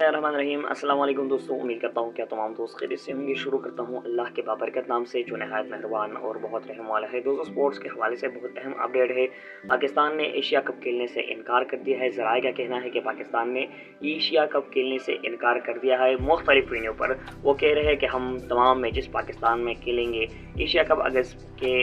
रहीम अस्सलाम वालेकुम दोस्तों, उम्मीद करता हूँ क्या तमाम दोस्त खैरियत से होंगे। शुरू करता हूँ अल्लाह के बाबरकत नाम से, जो नहायत मेहरबान और बहुत रहम वाला है। दोस्तों, स्पोर्ट्स के हवाले से बहुत अहम अपडेट है। पाकिस्तान ने एशिया कप खेलने से इनकार कर दिया है। ज़राए का कहना है कि पाकिस्तान ने एशिया कप खेलने से इनकार कर दिया है। मुख्तलिफ़ वेन्यू पर वो कह रहे हैं कि हम तमाम मैचेस पाकिस्तान में खेलेंगे। एशिया कप अगस्त के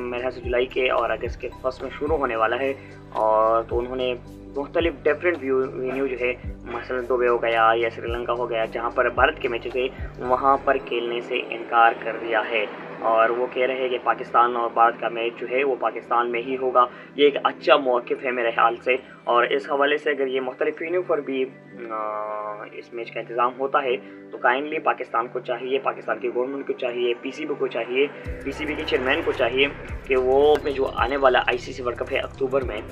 मेरे जुलाई के और अगस्त के फ़र्स्ट में शुरू होने वाला है। और तो उन्होंने मुख्तलिफ़ डिफरेंट व्यू वेन्यू जो है, मसल दुबे हो गया या श्रीलंका हो गया, जहाँ पर भारत के मैच है वहाँ पर खेलने से इनकार कर दिया है। और वो कह रहे हैं कि पाकिस्तान और भारत का मैच जो है वो पाकिस्तान में ही होगा। ये एक अच्छा मौक़ है मेरे ख्याल से। और इस हवाले से अगर ये मुख्तलिफ़ वेन्यू पर भी इस मैच का इंतज़ाम होता है तो काइंडली पाकिस्तान को चाहिए, पाकिस्तान की गवर्नमेंट को चाहिए, पीसीबी को चाहिए, पीसीबी के चेयरमैन को चाहिए कि वो जो आने वाला आईसीसी वर्ल्ड कप है अक्टूबर में,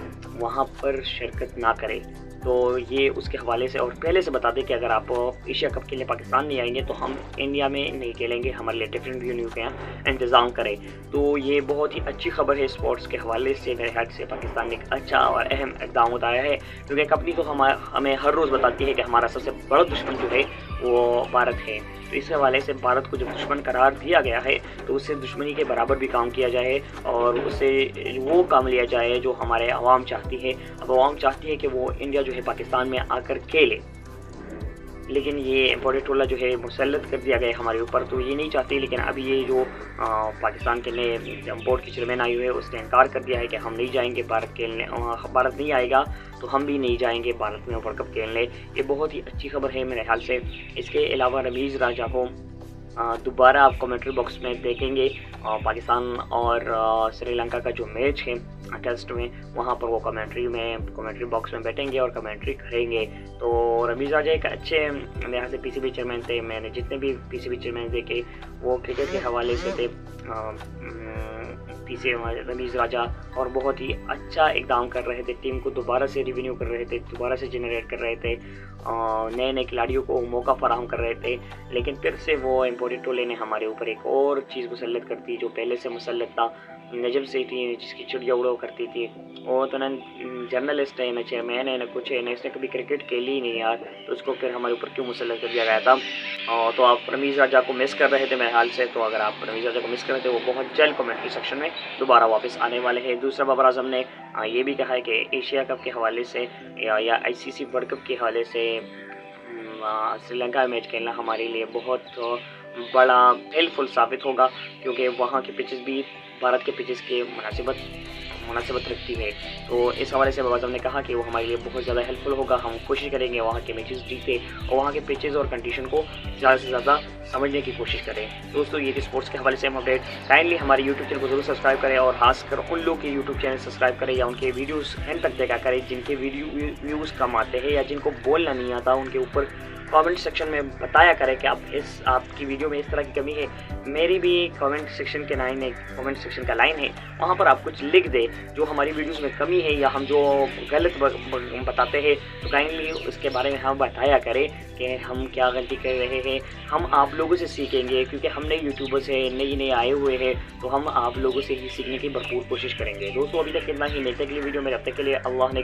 वहाँ पर शिरकत ना करे। तो ये उसके हवाले से और पहले से बता दें कि अगर आप एशिया कप के लिए पाकिस्तान नहीं आएँगे तो हम इंडिया में नहीं खेलेंगे हमारे लिए डिफरेंट व्यू के यहाँ इंतज़ाम करें। तो ये बहुत ही अच्छी खबर है स्पोर्ट्स के हवाले से, मेरे ख्याल से पाकिस्तान ने एक अच्छा और अहम इकदाम उठाया है। क्योंकि कंपनी तो हम, हमें हर रोज़ बताती है कि हमारा सबसे बड़ा दुश्मन जो है, वो भारत है। तो इस हवाले से भारत को जब दुश्मन करार दिया गया है तो उससे दुश्मनी के बराबर भी काम किया जाए और उससे वो काम लिया जाए जो हमारे आवाम चाहती है। अब आवाम चाहती है कि वो इंडिया जो है पाकिस्तान में आकर खेले। लेकिन ये बॉडी टोला जो है मुसलत कर दिया गया हमारे ऊपर तो ये नहीं चाहती, लेकिन अभी ये जो पाकिस्तान के नए बोर्ड की चेयरमैन आई हुए है, उसने इनकार कर दिया है कि हम नहीं जाएँगे भारत खेलने भारत नहीं आएगा तो हम भी नहीं जाएँगे भारत में वर्ल्ड कप खेलने। ये बहुत ही अच्छी खबर है मेरे ख्याल से। इसके अलावा रमीज़ राजा को दोबारा आप कमेंट्री बॉक्स में देखेंगे। पाकिस्तान और श्रीलंका का जो मैच है टेस्ट में, वहाँ पर वो कमेंट्री में कमेंट्री बॉक्स में बैठेंगे और कमेंट्री करेंगे। तो रमीज़ राजा एक अच्छे यहाँ से पीसीबी चेयरमैन थे, मैंने जितने भी पीसीबी चेयरमैन देखे, वो क्रिकेट के हवाले से थे। पीछे रमीज़ राजा, और बहुत ही अच्छा इकदाम कर रहे थे। टीम को दोबारा से रिवेन्यू कर रहे थे, दोबारा से जनरेट कर रहे थे। नए नए खिलाड़ियों को मौका फराहम कर रहे थे, लेकिन फिर से वो एम्पोर्टेड टोले ने हमारे ऊपर एक और चीज़ मुसलत कर दी जो पहले से मुसलत था नजब से थी, जिसकी चिड़िया उड़ो करती थी। वो तो ना जर्नलिस्ट है, ना चेयरमैन है, ना कुछ है, ना इसने कभी क्रिकेट खेली ही नहीं यार तो उसको फिर हमारे ऊपर क्यों मुसलत कर दिया गया था? और तो आप रमीज़ राजा को मिस कर रहे थे मेरे हाल से तो अगर आप रमीज़ राजा को मिस कर रहे थे, वो बहुत जल्द कमेंट्री सेक्शन में दोबारा वापस आने वाले हैं। दूसरा बाबर आज़म ने ये भी कहा है कि एशिया कप के हवाले से या, या आई सी वर्ल्ड कप के हवाले से श्रीलंका मैच खेलना हमारे लिए बहुत बड़ा हेल्पफुल साबित होगा क्योंकि वहाँ के पिचेस भी भारत के पिचेस के मुनासिबत मुनासिबत रखती है। तो इस हवाले से बाबा साहब ने कहा कि वो हमारे लिए बहुत ज़्यादा हेल्पफुल होगा। हम कोशिश करेंगे वहाँ के मैचेस जीते और वहाँ के पिचेस और कंडीशन को ज़्यादा से ज़्यादा समझने की कोशिश करें। दोस्तों, ये स्पोर्ट्स के हवाले से हम अपडेट काइंडली हमारे यूट्यूब चैनल को ज़रूर सब्सक्राइब करें और खासकर उन लोग के यूट्यूब चैनल सब्सक्राइब करें या उनके वीडियोज़ एंड तक देखा करें जिनके वीडियो व्यूज़ कम आते हैं या जिनको बोलना नहीं आता उनके ऊपर कमेंट सेक्शन में बताया करें कि आप इस, आपकी वीडियो में इस तरह की कमी है। मेरी भी कमेंट सेक्शन के लाइन है कमेंट सेक्शन का लाइन है। वहाँ पर आप कुछ लिख दें जो हमारी वीडियोस में कमी है या हम जो गलत बताते हैं तो काइंडली उसके बारे में हम बताया करें कि हम क्या गलती कर रहे हैं। हम आप लोगों से सीखेंगे, क्योंकि हम नए यूट्यूबर्स हैं नए नए आए हुए हैं तो हम आप लोगों से ही सीखने की भरपूर कोशिश करेंगे। दोस्तों, अभी तक इतना ही। नहीं तक वीडियो में। रब तक के लिए अल्लाह ने